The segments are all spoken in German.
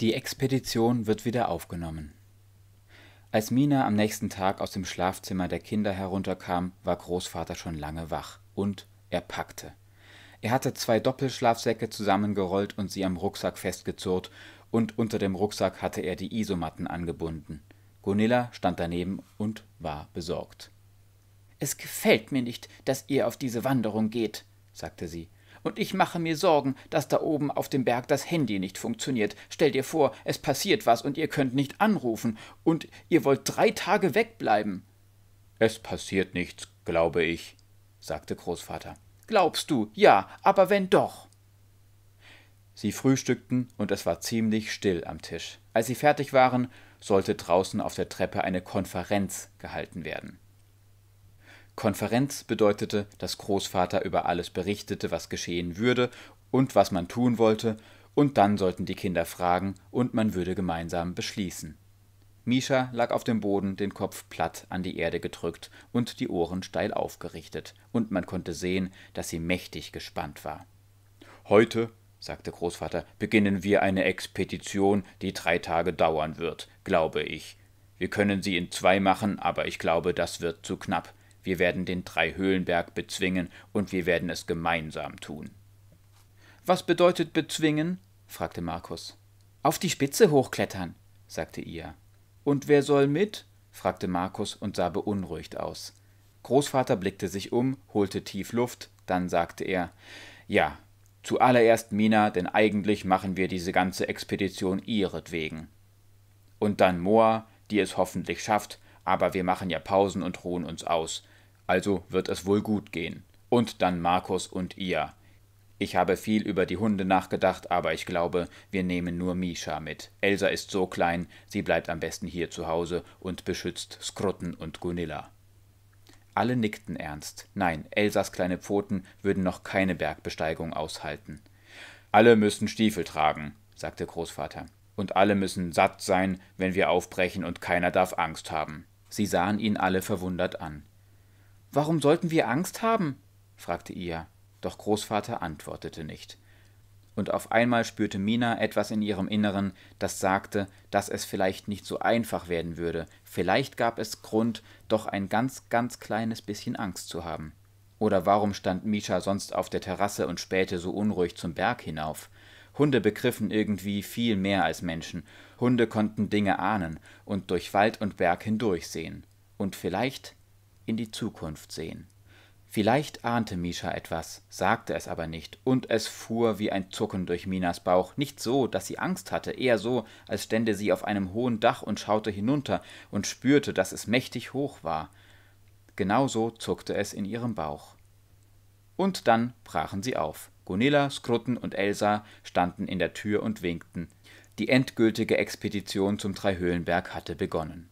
Die Expedition wird wieder aufgenommen. Als Mina am nächsten Tag aus dem Schlafzimmer der Kinder herunterkam, war Großvater schon lange wach und er packte. Er hatte zwei Doppelschlafsäcke zusammengerollt und sie am Rucksack festgezurrt, und unter dem Rucksack hatte er die Isomatten angebunden. Gunilla stand daneben und war besorgt. Es gefällt mir nicht, dass ihr auf diese Wanderung geht, sagte sie. Und ich mache mir Sorgen, dass da oben auf dem Berg das Handy nicht funktioniert. Stell dir vor, es passiert was und ihr könnt nicht anrufen und ihr wollt drei Tage wegbleiben. Es passiert nichts, glaube ich, sagte Großvater. Glaubst du, ja, aber wenn doch. Sie frühstückten und es war ziemlich still am Tisch. Als sie fertig waren, sollte draußen auf der Treppe eine Konferenz gehalten werden. Konferenz bedeutete, dass Großvater über alles berichtete, was geschehen würde und was man tun wollte, und dann sollten die Kinder fragen und man würde gemeinsam beschließen. Mischa lag auf dem Boden, den Kopf platt an die Erde gedrückt und die Ohren steil aufgerichtet, und man konnte sehen, dass sie mächtig gespannt war. Heute, sagte Großvater, beginnen wir eine Expedition, die drei Tage dauern wird, glaube ich. Wir können sie in zwei machen, aber ich glaube, das wird zu knapp. Wir werden den Dreihöhlenberg bezwingen und wir werden es gemeinsam tun. Was bedeutet bezwingen? fragte Markus. Auf die Spitze hochklettern, sagte Ia. Und wer soll mit? fragte Markus und sah beunruhigt aus. Großvater blickte sich um, holte tief Luft, dann sagte er Ja, zuallererst Mina, denn eigentlich machen wir diese ganze Expedition ihretwegen. Und dann Moa, die es hoffentlich schafft, aber wir machen ja Pausen und ruhen uns aus also wird es wohl gut gehen. Und dann Markus und ihr. Ich habe viel über die Hunde nachgedacht, aber ich glaube, wir nehmen nur Misha mit. Elsa ist so klein, sie bleibt am besten hier zu Hause und beschützt Skrutten und Gunilla. Alle nickten ernst. Nein, Elsas kleine Pfoten würden noch keine Bergbesteigung aushalten. Alle müssen Stiefel tragen, sagte Großvater. Und alle müssen satt sein, wenn wir aufbrechen, und keiner darf Angst haben. Sie sahen ihn alle verwundert an. Warum sollten wir Angst haben? fragte Ia, doch Großvater antwortete nicht. Und auf einmal spürte Mina etwas in ihrem Inneren, das sagte, dass es vielleicht nicht so einfach werden würde, vielleicht gab es Grund, doch ein ganz, ganz kleines bisschen Angst zu haben. Oder warum stand Misha sonst auf der Terrasse und spähte so unruhig zum Berg hinauf? Hunde begriffen irgendwie viel mehr als Menschen. Hunde konnten Dinge ahnen und durch Wald und Berg hindurchsehen. Und vielleicht in die Zukunft sehen. Vielleicht ahnte Misha etwas, sagte es aber nicht, und es fuhr wie ein Zucken durch Minas Bauch, nicht so, dass sie Angst hatte, eher so, als stände sie auf einem hohen Dach und schaute hinunter und spürte, dass es mächtig hoch war. Genauso zuckte es in ihrem Bauch. Und dann brachen sie auf. Gunilla, Skrutten und Elsa standen in der Tür und winkten. Die endgültige Expedition zum Dreihöhlenberg hatte begonnen.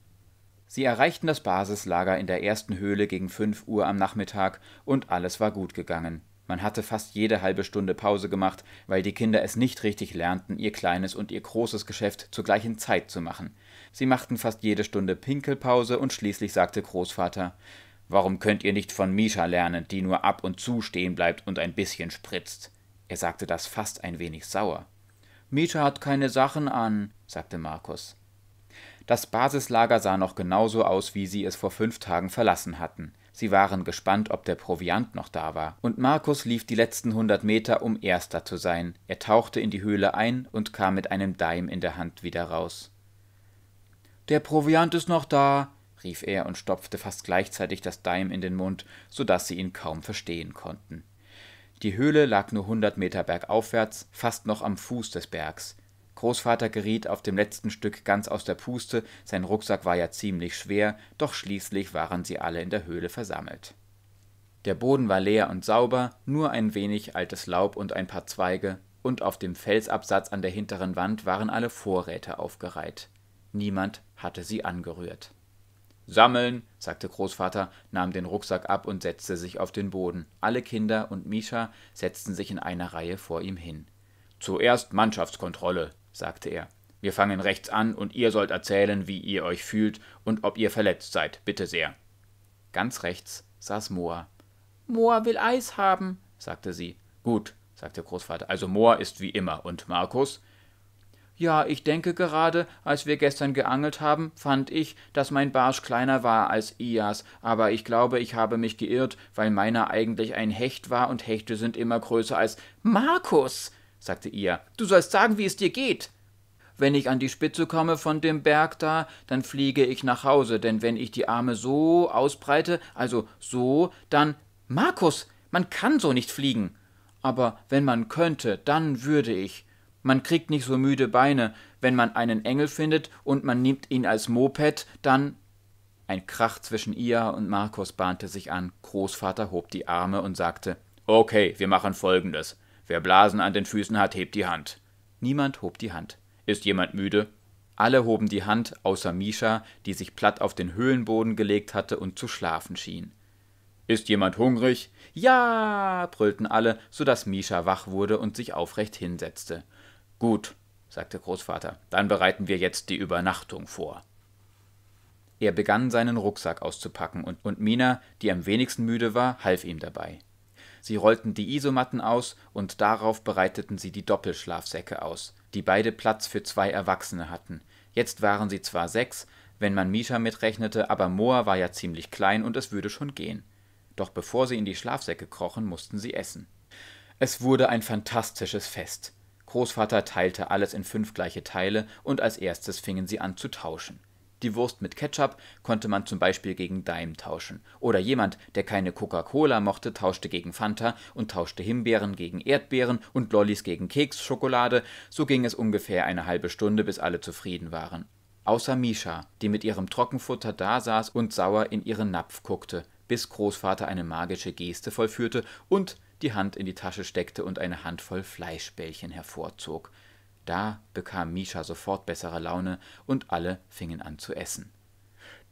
Sie erreichten das Basislager in der ersten Höhle gegen fünf Uhr am Nachmittag und alles war gut gegangen. Man hatte fast jede halbe Stunde Pause gemacht, weil die Kinder es nicht richtig lernten, ihr kleines und ihr großes Geschäft zur gleichen Zeit zu machen. Sie machten fast jede Stunde Pinkelpause und schließlich sagte Großvater Warum könnt ihr nicht von Misha lernen, die nur ab und zu stehen bleibt und ein bisschen spritzt? Er sagte das fast ein wenig sauer. Misha hat keine Sachen an, sagte Markus. Das Basislager sah noch genauso aus, wie sie es vor fünf Tagen verlassen hatten. Sie waren gespannt, ob der Proviant noch da war. Und Markus lief die letzten hundert Meter, um Erster zu sein. Er tauchte in die Höhle ein und kam mit einem Daim in der Hand wieder raus. Der Proviant ist noch da, rief er und stopfte fast gleichzeitig das Daim in den Mund, so dass sie ihn kaum verstehen konnten. Die Höhle lag nur hundert Meter bergaufwärts, fast noch am Fuß des Bergs. Großvater geriet auf dem letzten Stück ganz aus der Puste, sein Rucksack war ja ziemlich schwer, doch schließlich waren sie alle in der Höhle versammelt. Der Boden war leer und sauber, nur ein wenig altes Laub und ein paar Zweige, und auf dem Felsabsatz an der hinteren Wand waren alle Vorräte aufgereiht. Niemand hatte sie angerührt. Sammeln, sagte Großvater, nahm den Rucksack ab und setzte sich auf den Boden. Alle Kinder und Mischa setzten sich in einer Reihe vor ihm hin. Zuerst Mannschaftskontrolle, sagte er. Wir fangen rechts an und ihr sollt erzählen, wie ihr euch fühlt und ob ihr verletzt seid, bitte sehr. Ganz rechts saß Moa. Moa will Eis haben, sagte sie. Gut, sagte Großvater. Also Moa ist wie immer. Und Markus? Ja, ich denke gerade, als wir gestern geangelt haben, fand ich, dass mein Barsch kleiner war als Ias, aber ich glaube, ich habe mich geirrt, weil meiner eigentlich ein Hecht war und Hechte sind immer größer als Markus, sagte Ia. Du sollst sagen, wie es dir geht. Wenn ich an die Spitze komme von dem Berg da, dann fliege ich nach Hause, denn wenn ich die Arme so ausbreite, also so, dann Markus, man kann so nicht fliegen. Aber wenn man könnte, dann würde ich. Man kriegt nicht so müde Beine. Wenn man einen Engel findet und man nimmt ihn als Moped, dann. Ein Krach zwischen ihr und Markus bahnte sich an. Großvater hob die Arme und sagte: Okay, wir machen folgendes. Wer Blasen an den Füßen hat, hebt die Hand. Niemand hob die Hand. Ist jemand müde? Alle hoben die Hand, außer Misha, die sich platt auf den Höhlenboden gelegt hatte und zu schlafen schien. Ist jemand hungrig? Ja, brüllten alle, so dass Misha wach wurde und sich aufrecht hinsetzte. Gut, sagte Großvater, dann bereiten wir jetzt die Übernachtung vor. Er begann seinen Rucksack auszupacken, und, und Mina, die am wenigsten müde war, half ihm dabei. Sie rollten die Isomatten aus, und darauf bereiteten sie die Doppelschlafsäcke aus, die beide Platz für zwei Erwachsene hatten. Jetzt waren sie zwar sechs, wenn man Misha mitrechnete, aber Moa war ja ziemlich klein und es würde schon gehen. Doch bevor sie in die Schlafsäcke krochen, mussten sie essen. Es wurde ein fantastisches Fest. Großvater teilte alles in fünf gleiche Teile und als erstes fingen sie an zu tauschen. Die Wurst mit Ketchup konnte man zum Beispiel gegen Daim tauschen. Oder jemand, der keine Coca-Cola mochte, tauschte gegen Fanta und tauschte Himbeeren gegen Erdbeeren und Lollis gegen Keksschokolade. So ging es ungefähr eine halbe Stunde, bis alle zufrieden waren. Außer Misha, die mit ihrem Trockenfutter dasaß und sauer in ihren Napf guckte, bis Großvater eine magische Geste vollführte und die Hand in die Tasche steckte und eine Handvoll Fleischbällchen hervorzog. Da bekam Misha sofort bessere Laune und alle fingen an zu essen.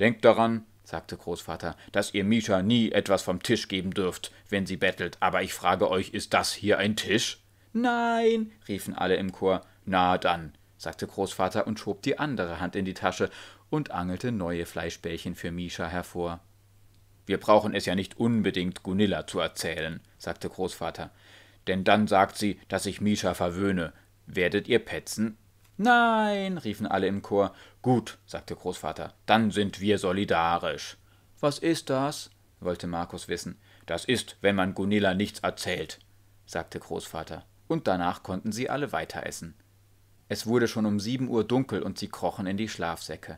Denkt daran, sagte Großvater, dass ihr Misha nie etwas vom Tisch geben dürft, wenn sie bettelt. Aber ich frage euch, ist das hier ein Tisch? Nein, riefen alle im Chor. Na dann, sagte Großvater und schob die andere Hand in die Tasche und angelte neue Fleischbällchen für Misha hervor. Wir brauchen es ja nicht unbedingt Gunilla zu erzählen, sagte Großvater. Denn dann sagt sie, dass ich Misha verwöhne. Werdet ihr petzen? Nein, riefen alle im Chor. Gut, sagte Großvater, dann sind wir solidarisch. Was ist das? wollte Markus wissen. Das ist, wenn man Gunilla nichts erzählt, sagte Großvater. Und danach konnten sie alle weiter essen. Es wurde schon um sieben Uhr dunkel und sie krochen in die Schlafsäcke.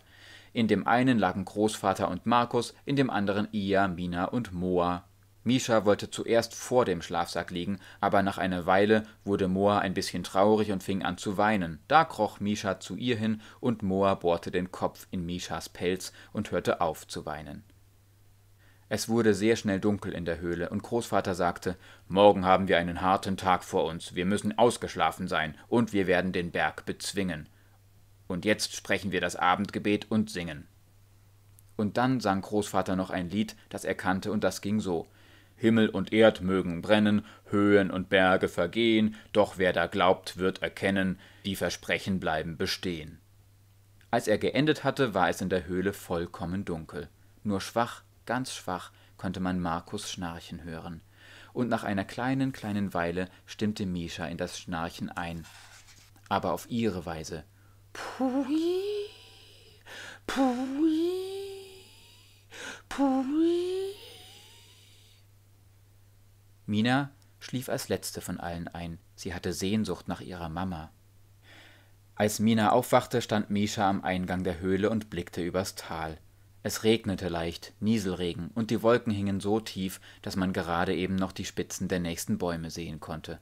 In dem einen lagen Großvater und Markus, in dem anderen Ia, Mina und Moa. Misha wollte zuerst vor dem Schlafsack liegen, aber nach einer Weile wurde Moa ein bisschen traurig und fing an zu weinen. Da kroch Misha zu ihr hin und Moa bohrte den Kopf in Mishas Pelz und hörte auf zu weinen. Es wurde sehr schnell dunkel in der Höhle, und Großvater sagte Morgen haben wir einen harten Tag vor uns, wir müssen ausgeschlafen sein, und wir werden den Berg bezwingen. Und jetzt sprechen wir das Abendgebet und singen. Und dann sang Großvater noch ein Lied, das er kannte, und das ging so Himmel und Erd mögen brennen, Höhen und Berge vergehen, doch wer da glaubt, wird erkennen, die Versprechen bleiben bestehen. Als er geendet hatte, war es in der Höhle vollkommen dunkel. Nur schwach, ganz schwach, konnte man Markus schnarchen hören. Und nach einer kleinen, kleinen Weile stimmte Misha in das Schnarchen ein. Aber auf ihre Weise, Pui, Pui, Pui. Mina schlief als letzte von allen ein. Sie hatte Sehnsucht nach ihrer Mama. Als Mina aufwachte, stand Misha am Eingang der Höhle und blickte übers Tal. Es regnete leicht, Nieselregen, und die Wolken hingen so tief, dass man gerade eben noch die Spitzen der nächsten Bäume sehen konnte.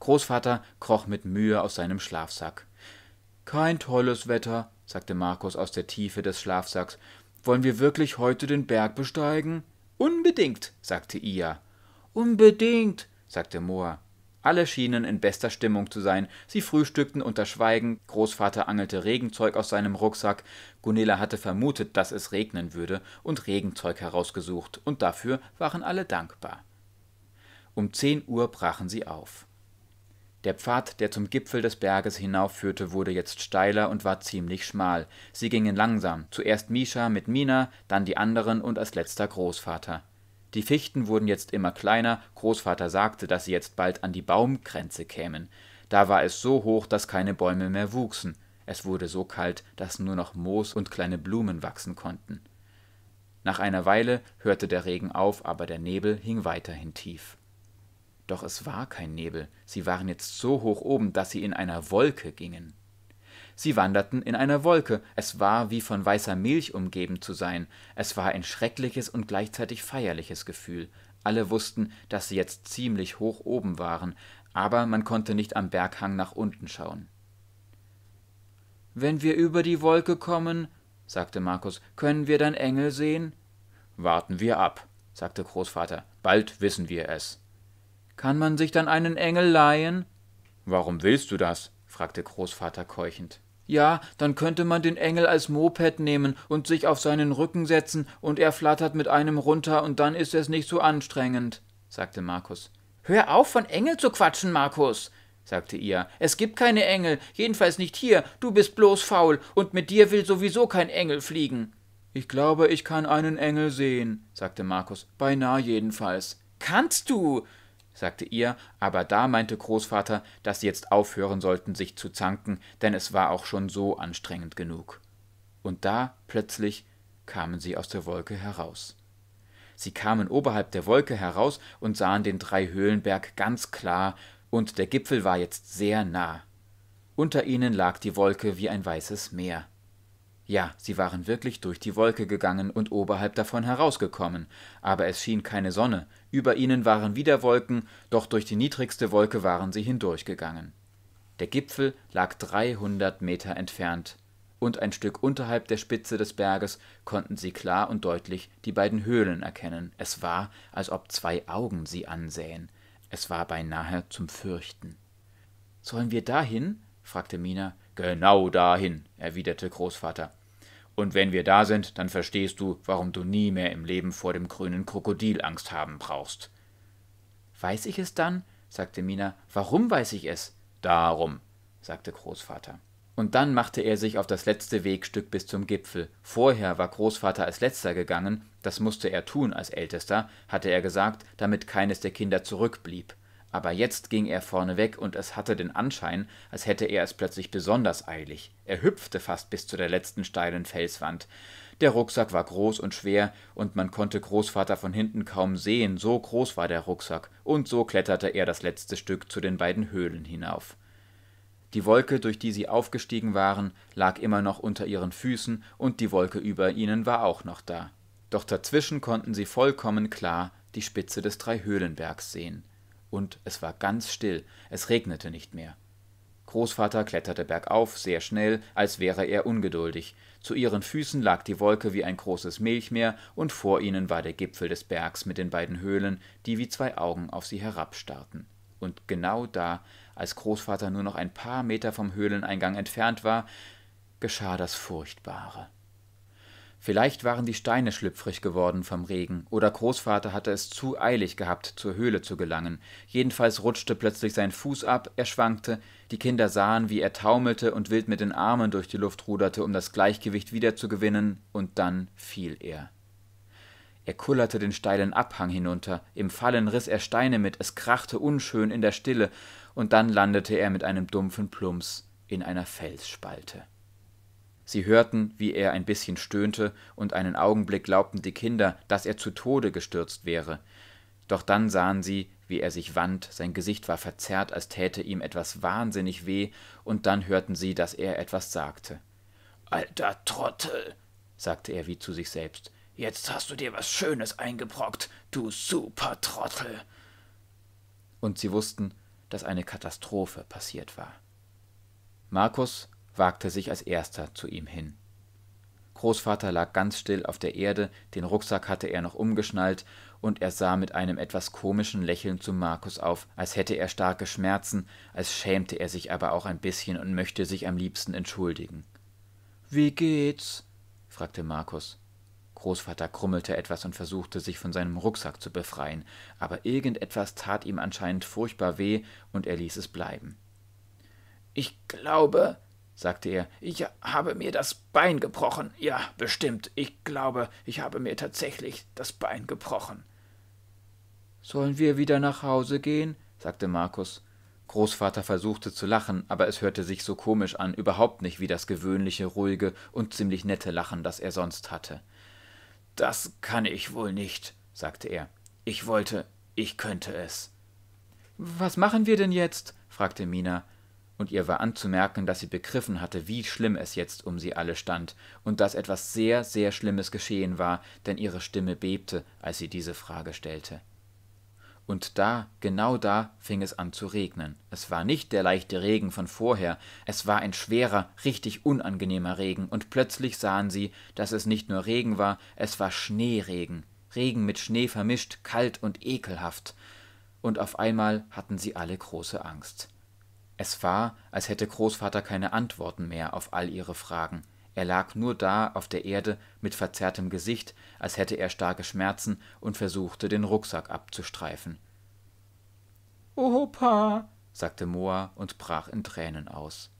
Großvater kroch mit Mühe aus seinem Schlafsack. Kein tolles Wetter, sagte Markus aus der Tiefe des Schlafsacks. Wollen wir wirklich heute den Berg besteigen? Unbedingt, sagte Ia. Unbedingt, sagte Moa. Alle schienen in bester Stimmung zu sein. Sie frühstückten unter Schweigen, Großvater angelte Regenzeug aus seinem Rucksack, Gunilla hatte vermutet, dass es regnen würde, und Regenzeug herausgesucht, und dafür waren alle dankbar. Um zehn Uhr brachen sie auf. Der Pfad, der zum Gipfel des Berges hinaufführte, wurde jetzt steiler und war ziemlich schmal. Sie gingen langsam, zuerst Misha mit Mina, dann die anderen und als letzter Großvater. Die Fichten wurden jetzt immer kleiner, Großvater sagte, dass sie jetzt bald an die Baumgrenze kämen. Da war es so hoch, dass keine Bäume mehr wuchsen. Es wurde so kalt, dass nur noch Moos und kleine Blumen wachsen konnten. Nach einer Weile hörte der Regen auf, aber der Nebel hing weiterhin tief. Doch es war kein Nebel, sie waren jetzt so hoch oben, dass sie in einer Wolke gingen. Sie wanderten in einer Wolke, es war wie von weißer Milch umgeben zu sein, es war ein schreckliches und gleichzeitig feierliches Gefühl. Alle wussten, dass sie jetzt ziemlich hoch oben waren, aber man konnte nicht am Berghang nach unten schauen. Wenn wir über die Wolke kommen, sagte Markus, können wir dann Engel sehen? Warten wir ab, sagte Großvater. Bald wissen wir es. Kann man sich dann einen Engel leihen? Warum willst du das? fragte Großvater keuchend. Ja, dann könnte man den Engel als Moped nehmen und sich auf seinen Rücken setzen, und er flattert mit einem runter, und dann ist es nicht so anstrengend, sagte Markus. Hör auf, von Engel zu quatschen, Markus, sagte ihr. Es gibt keine Engel, jedenfalls nicht hier, du bist bloß faul, und mit dir will sowieso kein Engel fliegen. Ich glaube, ich kann einen Engel sehen, sagte Markus, beinahe jedenfalls. Kannst du, sagte ihr, aber da meinte Großvater, dass sie jetzt aufhören sollten, sich zu zanken, denn es war auch schon so anstrengend genug. Und da plötzlich kamen sie aus der Wolke heraus. Sie kamen oberhalb der Wolke heraus und sahen den Dreihöhlenberg ganz klar und der Gipfel war jetzt sehr nah. Unter ihnen lag die Wolke wie ein weißes Meer. Ja, sie waren wirklich durch die Wolke gegangen und oberhalb davon herausgekommen, aber es schien keine Sonne, über ihnen waren wieder Wolken, doch durch die niedrigste Wolke waren sie hindurchgegangen. Der Gipfel lag dreihundert Meter entfernt, und ein Stück unterhalb der Spitze des Berges konnten sie klar und deutlich die beiden Höhlen erkennen. Es war, als ob zwei Augen sie ansähen. Es war beinahe zum Fürchten. Sollen wir dahin? fragte Mina. Genau dahin, erwiderte Großvater. Und wenn wir da sind, dann verstehst du, warum du nie mehr im Leben vor dem grünen Krokodil Angst haben brauchst. Weiß ich es dann? sagte Mina. Warum weiß ich es? Darum, sagte Großvater. Und dann machte er sich auf das letzte Wegstück bis zum Gipfel. Vorher war Großvater als letzter gegangen, das musste er tun als ältester, hatte er gesagt, damit keines der Kinder zurückblieb. Aber jetzt ging er vorneweg, und es hatte den Anschein, als hätte er es plötzlich besonders eilig. Er hüpfte fast bis zu der letzten steilen Felswand. Der Rucksack war groß und schwer, und man konnte Großvater von hinten kaum sehen, so groß war der Rucksack, und so kletterte er das letzte Stück zu den beiden Höhlen hinauf. Die Wolke, durch die sie aufgestiegen waren, lag immer noch unter ihren Füßen, und die Wolke über ihnen war auch noch da. Doch dazwischen konnten sie vollkommen klar die Spitze des Dreihöhlenbergs sehen. Und es war ganz still, es regnete nicht mehr. Großvater kletterte bergauf, sehr schnell, als wäre er ungeduldig. Zu ihren Füßen lag die Wolke wie ein großes Milchmeer, und vor ihnen war der Gipfel des Bergs mit den beiden Höhlen, die wie zwei Augen auf sie herabstarrten. Und genau da als Großvater nur noch ein paar Meter vom Höhleneingang entfernt war, geschah das Furchtbare. Vielleicht waren die Steine schlüpfrig geworden vom Regen, oder Großvater hatte es zu eilig gehabt, zur Höhle zu gelangen. Jedenfalls rutschte plötzlich sein Fuß ab, er schwankte, die Kinder sahen, wie er taumelte und wild mit den Armen durch die Luft ruderte, um das Gleichgewicht wiederzugewinnen, und dann fiel er. Er kullerte den steilen Abhang hinunter, im Fallen riß er Steine mit, es krachte unschön in der Stille, und dann landete er mit einem dumpfen Plumps in einer Felsspalte. Sie hörten, wie er ein bisschen stöhnte, und einen Augenblick glaubten die Kinder, dass er zu Tode gestürzt wäre. Doch dann sahen sie, wie er sich wand, sein Gesicht war verzerrt, als täte ihm etwas wahnsinnig weh, und dann hörten sie, dass er etwas sagte. Alter Trottel, sagte er wie zu sich selbst, jetzt hast du dir was Schönes eingebrockt, du Supertrottel. Und sie wussten, dass eine Katastrophe passiert war. Markus wagte sich als erster zu ihm hin. Großvater lag ganz still auf der Erde, den Rucksack hatte er noch umgeschnallt, und er sah mit einem etwas komischen Lächeln zu Markus auf, als hätte er starke Schmerzen, als schämte er sich aber auch ein bisschen und möchte sich am liebsten entschuldigen. Wie geht's? fragte Markus. Großvater krummelte etwas und versuchte, sich von seinem Rucksack zu befreien, aber irgendetwas tat ihm anscheinend furchtbar weh, und er ließ es bleiben. Ich glaube, sagte er, ich habe mir das Bein gebrochen. Ja, bestimmt, ich glaube, ich habe mir tatsächlich das Bein gebrochen. Sollen wir wieder nach Hause gehen? sagte Markus. Großvater versuchte zu lachen, aber es hörte sich so komisch an, überhaupt nicht wie das gewöhnliche, ruhige und ziemlich nette Lachen, das er sonst hatte. Das kann ich wohl nicht, sagte er. Ich wollte, ich könnte es. Was machen wir denn jetzt? fragte Mina, und ihr war anzumerken, dass sie begriffen hatte, wie schlimm es jetzt um sie alle stand und dass etwas sehr, sehr Schlimmes geschehen war, denn ihre Stimme bebte, als sie diese Frage stellte. Und da, genau da, fing es an zu regnen. Es war nicht der leichte Regen von vorher, es war ein schwerer, richtig unangenehmer Regen, und plötzlich sahen sie, dass es nicht nur Regen war, es war Schneeregen, Regen mit Schnee vermischt, kalt und ekelhaft. Und auf einmal hatten sie alle große Angst. Es war, als hätte Großvater keine Antworten mehr auf all ihre Fragen. Er lag nur da auf der Erde mit verzerrtem Gesicht, als hätte er starke Schmerzen und versuchte, den Rucksack abzustreifen. Opa, sagte Moa und brach in Tränen aus.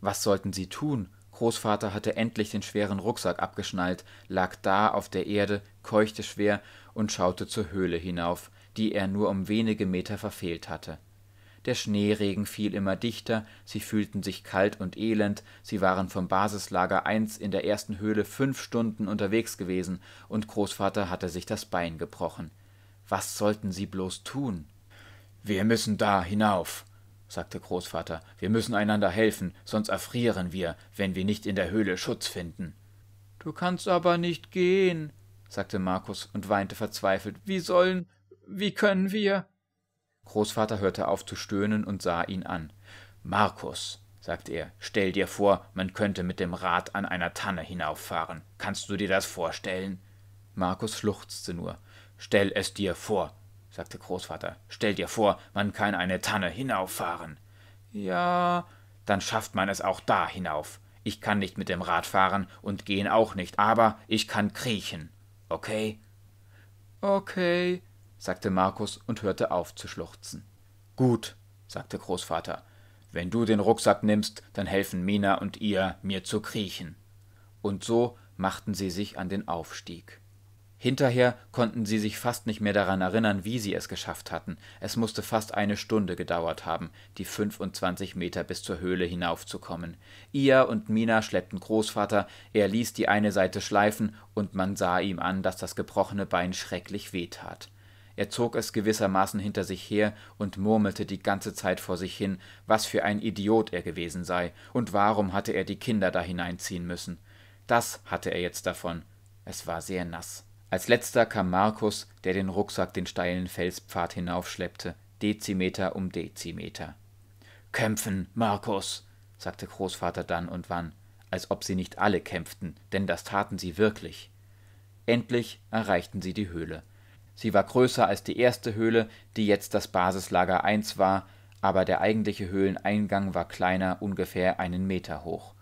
Was sollten sie tun? Großvater hatte endlich den schweren Rucksack abgeschnallt, lag da auf der Erde, keuchte schwer und schaute zur Höhle hinauf, die er nur um wenige Meter verfehlt hatte. Der Schneeregen fiel immer dichter, sie fühlten sich kalt und elend, sie waren vom Basislager 1 in der ersten Höhle fünf Stunden unterwegs gewesen, und Großvater hatte sich das Bein gebrochen. Was sollten sie bloß tun? Wir müssen da hinauf, sagte Großvater. Wir müssen einander helfen, sonst erfrieren wir, wenn wir nicht in der Höhle Schutz finden. Du kannst aber nicht gehen, sagte Markus und weinte verzweifelt. Wie sollen, wie können wir? Großvater hörte auf zu stöhnen und sah ihn an. Markus, sagte er, stell dir vor, man könnte mit dem Rad an einer Tanne hinauffahren. Kannst du dir das vorstellen? Markus schluchzte nur. Stell es dir vor, sagte Großvater. Stell dir vor, man kann eine Tanne hinauffahren. Ja, dann schafft man es auch da hinauf. Ich kann nicht mit dem Rad fahren und gehen auch nicht, aber ich kann kriechen. Okay? Okay, sagte Markus und hörte auf zu schluchzen. Gut, sagte Großvater, wenn du den Rucksack nimmst, dann helfen Mina und ihr, mir zu kriechen. Und so machten sie sich an den Aufstieg. Hinterher konnten sie sich fast nicht mehr daran erinnern, wie sie es geschafft hatten. Es musste fast eine Stunde gedauert haben, die 25 Meter bis zur Höhle hinaufzukommen. Ia und Mina schleppten Großvater, er ließ die eine Seite schleifen, und man sah ihm an, dass das gebrochene Bein schrecklich wehtat. Er zog es gewissermaßen hinter sich her und murmelte die ganze Zeit vor sich hin, was für ein Idiot er gewesen sei und warum hatte er die Kinder da hineinziehen müssen. Das hatte er jetzt davon. Es war sehr nass. Als letzter kam Markus, der den Rucksack den steilen Felspfad hinaufschleppte, Dezimeter um Dezimeter. Kämpfen, Markus, sagte Großvater dann und wann, als ob sie nicht alle kämpften, denn das taten sie wirklich. Endlich erreichten sie die Höhle. Sie war größer als die erste Höhle, die jetzt das Basislager 1 war, aber der eigentliche Höhleneingang war kleiner, ungefähr einen Meter hoch.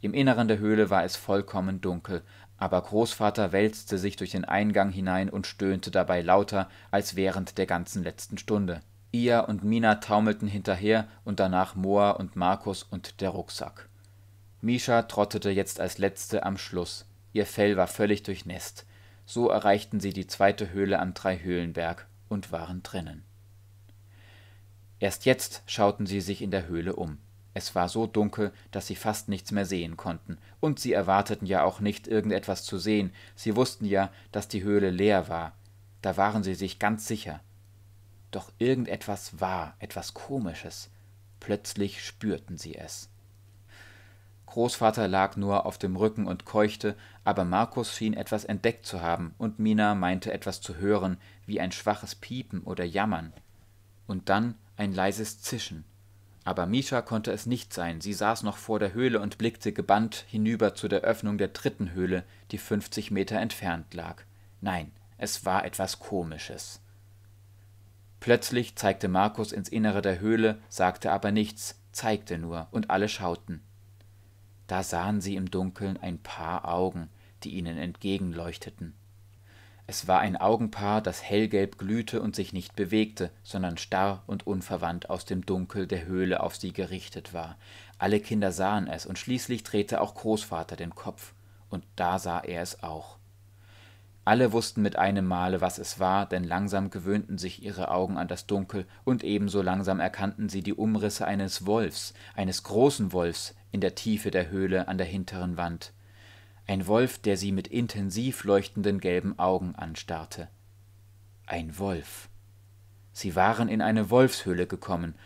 Im Inneren der Höhle war es vollkommen dunkel, aber Großvater wälzte sich durch den Eingang hinein und stöhnte dabei lauter als während der ganzen letzten Stunde. Ia und Mina taumelten hinterher und danach Moa und Markus und der Rucksack. Misha trottete jetzt als letzte am Schluss. Ihr Fell war völlig durchnässt. So erreichten sie die zweite Höhle am Dreihöhlenberg und waren drinnen. Erst jetzt schauten sie sich in der Höhle um. Es war so dunkel, dass sie fast nichts mehr sehen konnten, und sie erwarteten ja auch nicht irgendetwas zu sehen, sie wussten ja, dass die Höhle leer war, da waren sie sich ganz sicher. Doch irgendetwas war, etwas Komisches. Plötzlich spürten sie es. Großvater lag nur auf dem Rücken und keuchte, aber Markus schien etwas entdeckt zu haben, und Mina meinte etwas zu hören, wie ein schwaches Piepen oder Jammern. Und dann ein leises Zischen. Aber Misha konnte es nicht sein, sie saß noch vor der Höhle und blickte gebannt hinüber zu der Öffnung der dritten Höhle, die fünfzig Meter entfernt lag. Nein, es war etwas Komisches. Plötzlich zeigte Markus ins Innere der Höhle, sagte aber nichts, zeigte nur, und alle schauten da sahen sie im Dunkeln ein Paar Augen, die ihnen entgegenleuchteten. Es war ein Augenpaar, das hellgelb glühte und sich nicht bewegte, sondern starr und unverwandt aus dem Dunkel der Höhle auf sie gerichtet war. Alle Kinder sahen es, und schließlich drehte auch Großvater den Kopf, und da sah er es auch. Alle wussten mit einem Male, was es war, denn langsam gewöhnten sich ihre Augen an das Dunkel, und ebenso langsam erkannten sie die Umrisse eines Wolfs, eines großen Wolfs, in der Tiefe der Höhle an der hinteren Wand. Ein Wolf, der sie mit intensiv leuchtenden gelben Augen anstarrte. Ein Wolf. Sie waren in eine Wolfshöhle gekommen,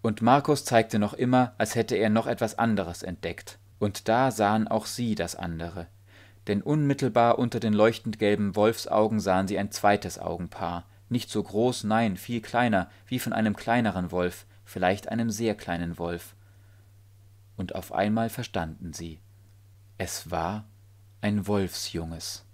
und Markus zeigte noch immer, als hätte er noch etwas anderes entdeckt. Und da sahen auch sie das andere. Denn unmittelbar unter den leuchtend gelben Wolfsaugen sahen sie ein zweites Augenpaar, nicht so groß, nein, viel kleiner, wie von einem kleineren Wolf, vielleicht einem sehr kleinen Wolf. Und auf einmal verstanden sie. Es war ein Wolfsjunges.